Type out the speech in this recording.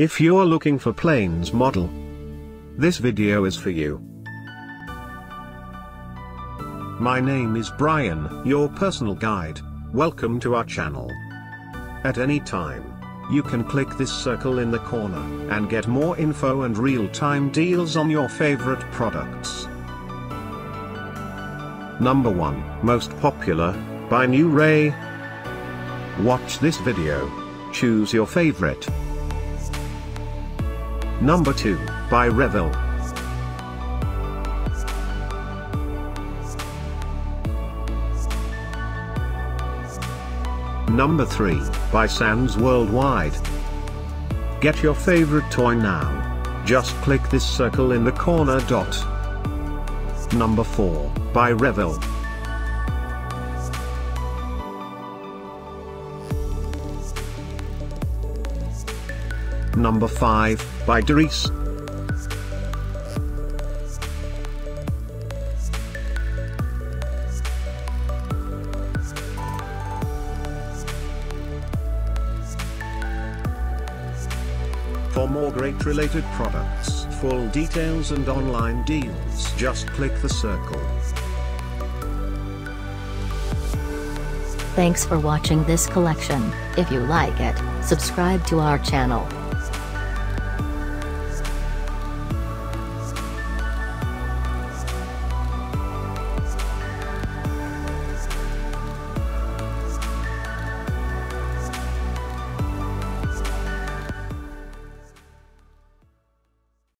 If you're looking for planes model, this video is for you. My name is Brian, your personal guide. Welcome to our channel. At any time, you can click this circle in the corner and get more info and real-time deals on your favorite products. Number 1, Most Popular, by NewRay. Watch this video. Choose your favorite. Number 2, by Revell. Number 3, by S&S Worldwide. Get your favorite toy now. Just click this circle in the corner dot. Number 4, by Revell. Number 5, by Darice. For more great related products, full details and online deals just click the circle. Thanks for watching this collection. If you like it, subscribe to our channel.